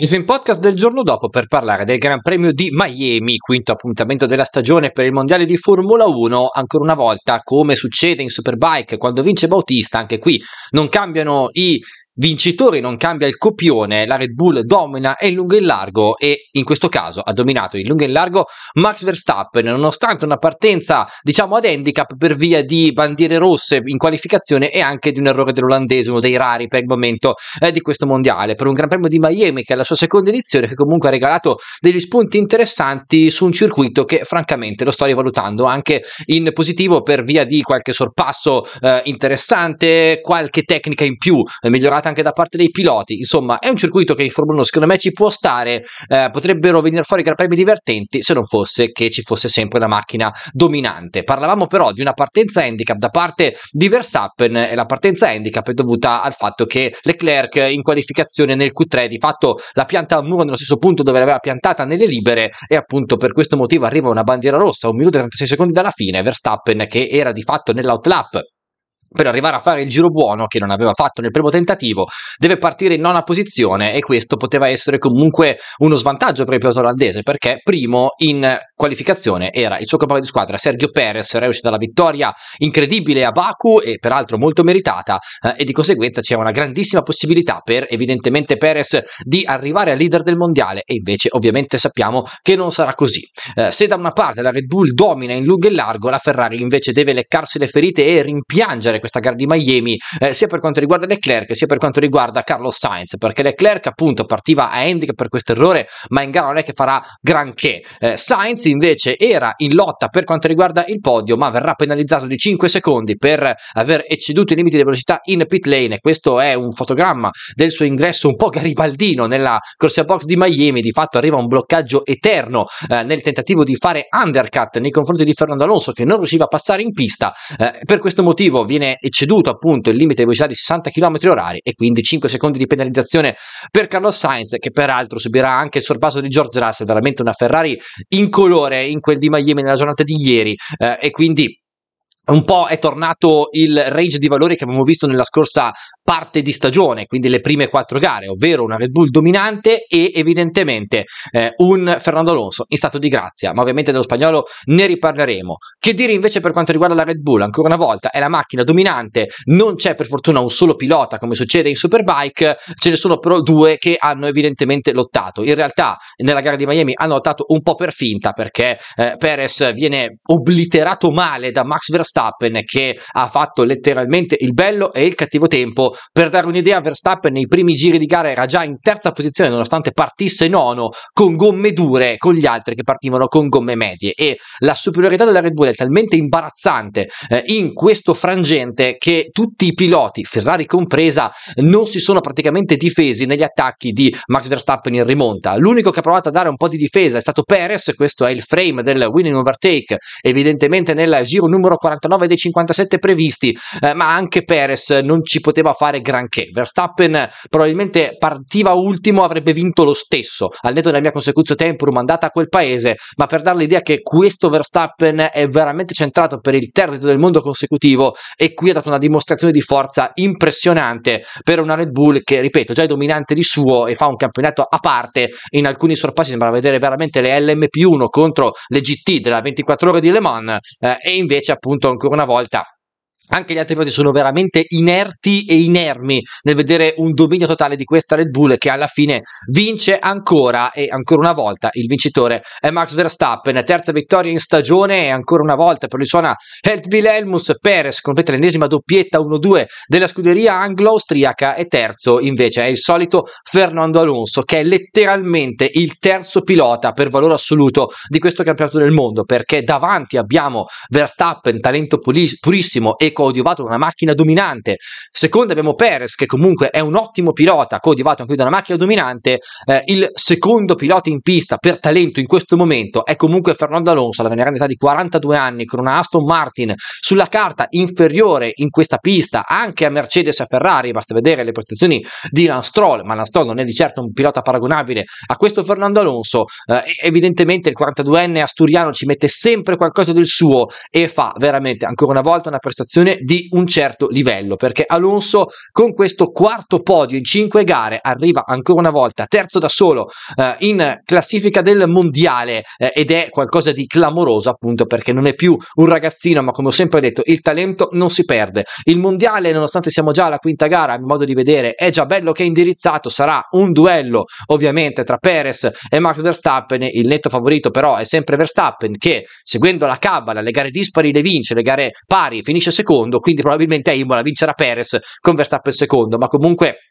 Il Sim Podcast del giorno dopo per parlare del Gran Premio di Miami, quinto appuntamento della stagione per il Mondiale di Formula 1, ancora una volta come succede in Superbike quando vince Bautista, anche qui non cambiano i vincitori non cambia il copione, la Red Bull domina in lungo e in largo e in questo caso ha dominato in lungo e in largo Max Verstappen nonostante una partenza diciamo ad handicap per via di bandiere rosse in qualificazione e anche di un errore dell'olandese, uno dei rari per il momento eh, di questo mondiale, per un Gran Premio di Miami che è la sua seconda edizione che comunque ha regalato degli spunti interessanti su un circuito che francamente lo sto rivalutando anche in positivo per via di qualche sorpasso eh, interessante, qualche tecnica in più eh, migliorata anche da parte dei piloti. Insomma, è un circuito che in Formula 1 secondo me ci può stare, eh, potrebbero venire fuori gran premi divertenti se non fosse che ci fosse sempre una macchina dominante. Parlavamo però di una partenza handicap da parte di Verstappen e la partenza handicap è dovuta al fatto che Leclerc in qualificazione nel Q3 di fatto la pianta a muro nello stesso punto dove l'aveva piantata nelle libere e appunto per questo motivo arriva una bandiera rossa un minuto e 36 secondi dalla fine Verstappen che era di fatto nell'outlap per arrivare a fare il giro buono che non aveva fatto nel primo tentativo, deve partire in nona posizione e questo poteva essere comunque uno svantaggio per il pilota olandese perché primo in qualificazione era il suo compagno di squadra Sergio Perez, reduce dalla vittoria incredibile a Baku e peraltro molto meritata eh, e di conseguenza c'è una grandissima possibilità per evidentemente Perez di arrivare a leader del mondiale e invece ovviamente sappiamo che non sarà così. Eh, se da una parte la Red Bull domina in lungo e largo, la Ferrari invece deve leccarsi le ferite e rimpiangere questa gara di Miami, eh, sia per quanto riguarda Leclerc sia per quanto riguarda Carlos Sainz, perché Leclerc appunto partiva a handicap per questo errore, ma in gara non è che farà granché. Eh, Sainz invece era in lotta per quanto riguarda il podio, ma verrà penalizzato di 5 secondi per aver ecceduto i limiti di velocità in pit lane. Questo è un fotogramma del suo ingresso un po' garibaldino nella corsia box di Miami. Di fatto arriva un bloccaggio eterno eh, nel tentativo di fare undercut nei confronti di Fernando Alonso che non riusciva a passare in pista. Eh, per questo motivo viene ecceduto appunto il limite di velocità di 60 km h e quindi 5 secondi di penalizzazione per Carlos Sainz che peraltro subirà anche il sorpasso di George Russell, veramente una Ferrari incolore in quel di Miami nella giornata di ieri eh, e quindi un po' è tornato il range di valori che abbiamo visto nella scorsa parte di stagione, quindi le prime quattro gare, ovvero una Red Bull dominante e evidentemente eh, un Fernando Alonso in stato di grazia, ma ovviamente dello spagnolo ne riparleremo. Che dire invece per quanto riguarda la Red Bull? Ancora una volta è la macchina dominante, non c'è per fortuna un solo pilota come succede in Superbike, ce ne sono però due che hanno evidentemente lottato. In realtà nella gara di Miami hanno lottato un po' per finta perché eh, Perez viene obliterato male da Max Verstappen che ha fatto letteralmente il bello e il cattivo tempo. Per dare un'idea, Verstappen nei primi giri di gara era già in terza posizione nonostante partisse nono con gomme dure con gli altri che partivano con gomme medie e la superiorità della Red Bull è talmente imbarazzante eh, in questo frangente che tutti i piloti, Ferrari compresa, non si sono praticamente difesi negli attacchi di Max Verstappen in rimonta. L'unico che ha provato a dare un po' di difesa è stato Perez, questo è il frame del winning overtake, evidentemente nel giro numero 49 49 dei 57 previsti, eh, ma anche Perez non ci poteva fare granché. Verstappen probabilmente partiva ultimo, avrebbe vinto lo stesso, al netto della mia consecuzione temporum andata a quel paese, ma per dare l'idea che questo Verstappen è veramente centrato per il terzo del mondo consecutivo e qui ha dato una dimostrazione di forza impressionante per una Red Bull che, ripeto, già è dominante di suo e fa un campionato a parte, in alcuni sorpassi sembra vedere veramente le LMP1 contro le GT della 24 ore di Le Mans eh, e invece appunto ancora una volta anche gli altri piloti sono veramente inerti e inermi nel vedere un dominio totale di questa Red Bull che alla fine vince ancora e ancora una volta il vincitore è Max Verstappen, terza vittoria in stagione e ancora una volta per lui suona Helt Wilhelmus Perez, completa l'ennesima doppietta 1-2 della scuderia anglo-austriaca e terzo invece è il solito Fernando Alonso che è letteralmente il terzo pilota per valore assoluto di questo campionato del mondo perché davanti abbiamo Verstappen, talento purissimo e coadiuvato da una macchina dominante. Secondo abbiamo Perez, che comunque è un ottimo pilota, coadiuvato anche da una macchina dominante. Eh, il secondo pilota in pista per talento in questo momento è comunque Fernando Alonso, alla veneranda età di 42 anni, con una Aston Martin sulla carta inferiore in questa pista anche a Mercedes e a Ferrari. Basta vedere le prestazioni di Lance Stroll, ma Lance Stroll non è di certo un pilota paragonabile a questo Fernando Alonso. Eh, evidentemente il 42enne asturiano ci mette sempre qualcosa del suo e fa veramente ancora una volta una prestazione prestazione di un certo livello, perché Alonso con questo quarto podio in cinque gare arriva ancora una volta terzo da solo eh, in classifica del mondiale eh, ed è qualcosa di clamoroso appunto perché non è più un ragazzino, ma come ho sempre detto, il talento non si perde. Il mondiale, nonostante siamo già alla quinta gara, a mio modo di vedere, è già bello che è indirizzato, sarà un duello ovviamente tra Perez e Max Verstappen, il netto favorito però è sempre Verstappen che seguendo la cabala, le gare dispari le vince, le gare pari finisce secondo, quindi probabilmente a Imola vincerà Perez con Verstappen secondo, ma comunque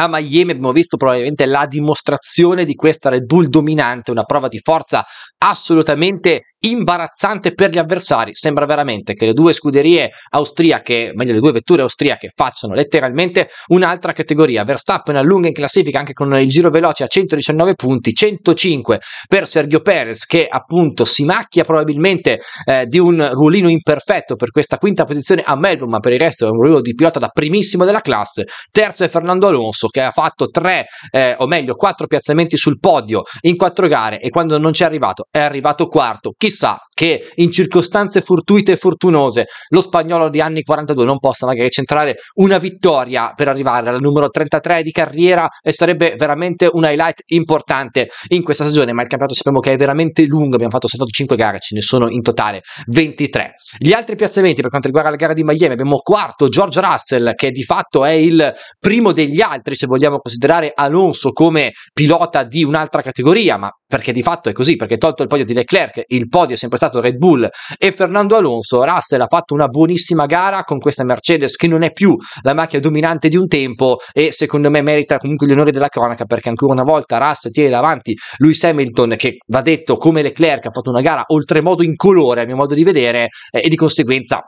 a Miami abbiamo visto probabilmente la dimostrazione di questa Red Bull dominante, una prova di forza assolutamente imbarazzante per gli avversari. Sembra veramente che le due scuderie austriache, meglio le due vetture austriache, facciano letteralmente un'altra categoria. Verstappen allunga in classifica anche con il giro veloce a 119 punti, 105 per Sergio Perez che appunto si macchia probabilmente eh, di un ruolino imperfetto per questa quinta posizione a Melbourne, ma per il resto è un ruolino di pilota da primissimo della classe. Terzo è Fernando Alonso che ha fatto tre, eh, o meglio, quattro piazzamenti sul podio in quattro gare e quando non ci è arrivato è arrivato quarto. Chissà che in circostanze fortuite e fortunose lo spagnolo di anni 42 non possa magari centrare una vittoria per arrivare al numero 33 di carriera e sarebbe veramente un highlight importante in questa stagione, ma il campionato sappiamo che è veramente lungo, abbiamo fatto 75 gare, ce ne sono in totale 23. Gli altri piazzamenti per quanto riguarda la gara di Miami abbiamo quarto George Russell che di fatto è il primo degli altri se vogliamo considerare Alonso come pilota di un'altra categoria, ma perché di fatto è così, perché tolto il podio di Leclerc, il podio è sempre stato Red Bull e Fernando Alonso, Russell ha fatto una buonissima gara con questa Mercedes che non è più la macchina dominante di un tempo e secondo me merita comunque gli onori della cronaca perché ancora una volta Russell tiene davanti Lewis Hamilton che va detto come Leclerc ha fatto una gara oltremodo incolore a mio modo di vedere eh, e di conseguenza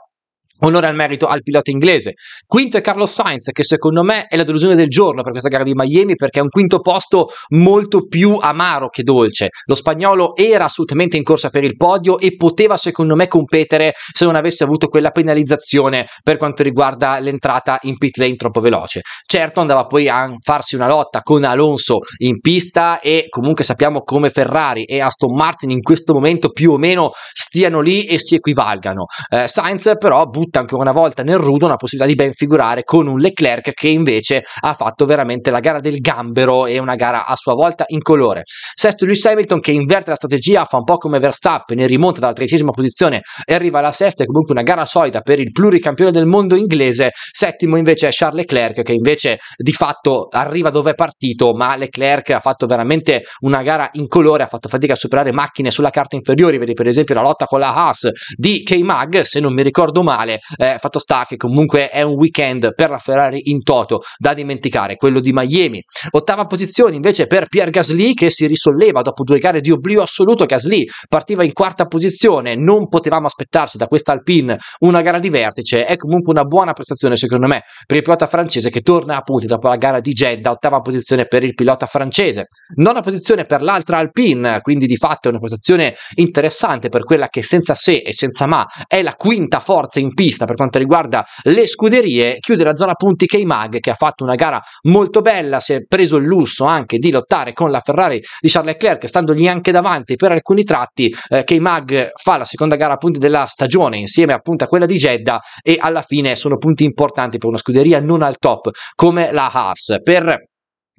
Onore al merito al pilota inglese. Quinto è Carlos Sainz, che secondo me è la delusione del giorno per questa gara di Miami, perché è un quinto posto molto più amaro che dolce. Lo spagnolo era assolutamente in corsa per il podio e poteva, secondo me, competere se non avesse avuto quella penalizzazione per quanto riguarda l'entrata in pit lane troppo veloce. Certo, andava poi a farsi una lotta con Alonso in pista e comunque sappiamo come Ferrari e Aston Martin in questo momento più o meno stiano lì e si equivalgano. Eh, Sainz, però, butta butta ancora una volta nel rudo una possibilità di ben figurare con un Leclerc che invece ha fatto veramente la gara del gambero e una gara a sua volta incolore. Sesto Lewis Hamilton che inverte la strategia, fa un po' come Verstappen e rimonta dalla tredicesima posizione e arriva alla sesta, è comunque una gara solida per il pluricampione del mondo inglese. Settimo invece è Charles Leclerc che invece di fatto arriva dove è partito, ma Leclerc ha fatto veramente una gara incolore, ha fatto fatica a superare macchine sulla carta inferiore, vedi per esempio la lotta con la Haas di K-Mag, se non mi ricordo male, eh, fatto sta che comunque è un weekend per la Ferrari in toto da dimenticare, quello di Miami. Ottava posizione invece per Pierre Gasly che si risolleva dopo due gare di oblio assoluto. Gasly partiva in quarta posizione, non potevamo aspettarci da questa Alpine una gara di vertice. È comunque una buona prestazione secondo me per il pilota francese che torna a punti dopo la gara di Jeddah. Ottava posizione per il pilota francese. Nona posizione per l'altra Alpine, quindi di fatto è una prestazione interessante per quella che senza se e senza ma è la quinta forza in pista pista per quanto riguarda le scuderie, chiude la zona punti K-Mag che ha fatto una gara molto bella, si è preso il lusso anche di lottare con la Ferrari di Charles Leclerc, standogli anche davanti per alcuni tratti. Eh, K-Mag fa la seconda gara punti della stagione insieme appunto a quella di Jeddah e alla fine sono punti importanti per una scuderia non al top come la Haas. Per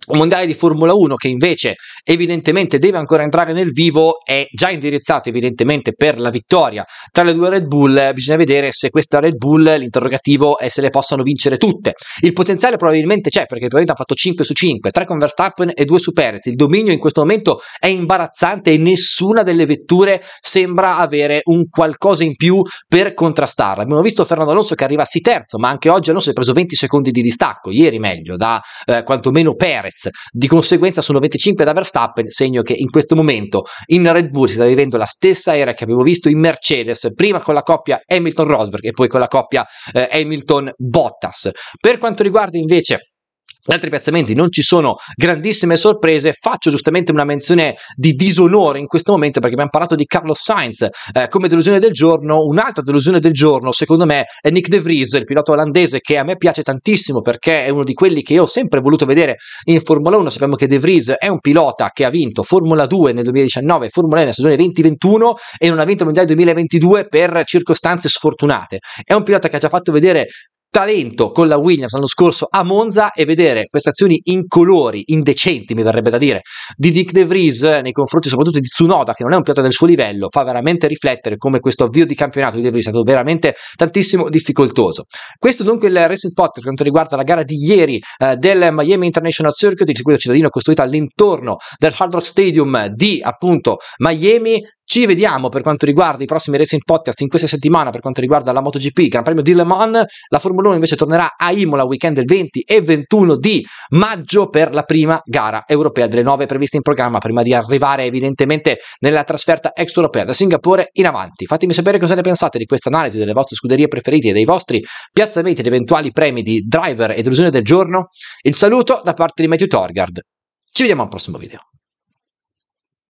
mondiale di Formula 1 che invece evidentemente deve ancora entrare nel vivo è già indirizzato evidentemente per la vittoria. Tra le due Red Bull bisogna vedere se questa Red Bull l'interrogativo è se le possano vincere tutte. Il potenziale probabilmente c'è perché probabilmente ha fatto 5 su 5 3 con Verstappen e 2 su Perez. Il dominio in questo momento è imbarazzante e nessuna delle vetture sembra avere un qualcosa in più per contrastarla. Abbiamo visto Fernando Alonso che arriva a sì terzo ma anche oggi Alonso ha preso 20 secondi di distacco ieri meglio da eh, quantomeno Perez Perez. Di conseguenza sono 25 da Verstappen, segno che in questo momento in Red Bull si sta vivendo la stessa era che abbiamo visto in Mercedes, prima con la coppia Hamilton-Rosberg e poi con la coppia eh, Hamilton-Bottas. Per quanto riguarda invece altri piazzamenti non ci sono grandissime sorprese, faccio giustamente una menzione di disonore in questo momento perché abbiamo parlato di Carlos Sainz eh, come delusione del giorno, un'altra delusione del giorno secondo me è Nick De Vries, il pilota olandese che a me piace tantissimo perché è uno di quelli che io ho sempre voluto vedere in Formula 1, sappiamo che De Vries è un pilota che ha vinto Formula 2 nel 2019, Formula 1 nella stagione 2021 e non ha vinto il Mondiale 2022 per circostanze sfortunate, è un pilota che ha già fatto vedere talento con la Williams l'anno scorso a Monza e vedere prestazioni incolori, indecenti mi verrebbe da dire, di Dick De Vries nei confronti soprattutto di Tsunoda che non è un pilota del suo livello, fa veramente riflettere come questo avvio di campionato di De Vries è stato veramente tantissimo difficoltoso. Questo dunque il Racing Pot per quanto riguarda la gara di ieri eh, del Miami International Circuit, il circuito cittadino costruito all'intorno del Hard Rock Stadium di appunto Miami, ci vediamo per quanto riguarda i prossimi Racing Podcast in questa settimana per quanto riguarda la MotoGP, Gran Premio di Le Mans, la Formula 1 invece tornerà a Imola weekend del 20 e 21 di maggio per la prima gara europea delle nove previste in programma prima di arrivare evidentemente nella trasferta ex europea da Singapore in avanti. Fatemi sapere cosa ne pensate di questa analisi delle vostre scuderie preferite e dei vostri piazzamenti ed eventuali premi di driver e delusione del giorno. Il saluto da parte di Matthew Torgard. Ci vediamo al prossimo video.